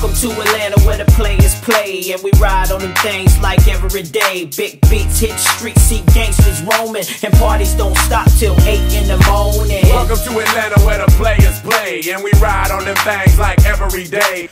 Welcome to Atlanta where the players play and we ride on them things like every day. Big beats hit streets, see gangsters roaming, and parties don't stop till 8 in the morning. Welcome to Atlanta where the players play and we ride on them things like every day.